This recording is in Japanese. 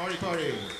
Party, party.